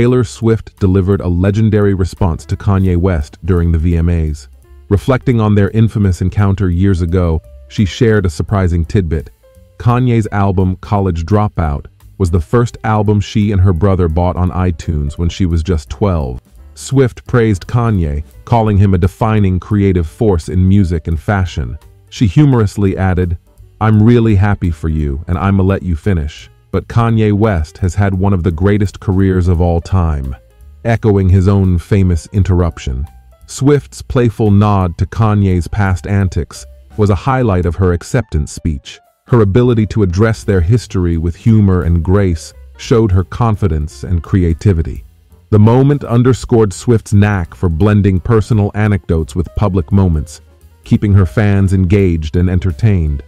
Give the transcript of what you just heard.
Taylor Swift delivered a legendary response to Kanye West during the VMAs. Reflecting on their infamous encounter years ago, she shared a surprising tidbit. Kanye's album College Dropout was the first album she and her brother bought on iTunes when she was just 12. Swift praised Kanye, calling him a defining creative force in music and fashion. She humorously added, I'm really happy for you, and I'ma let you finish. But Kanye West has had one of the greatest careers of all time, echoing his own famous interruption. Swift's playful nod to Kanye's past antics was a highlight of her acceptance speech. Her ability to address their history with humor and grace showed her confidence and creativity. The moment underscored Swift's knack for blending personal anecdotes with public moments, keeping her fans engaged and entertained.